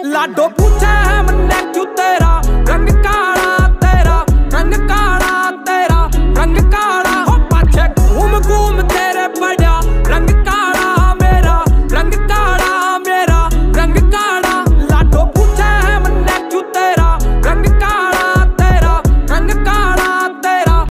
La do puta, I'm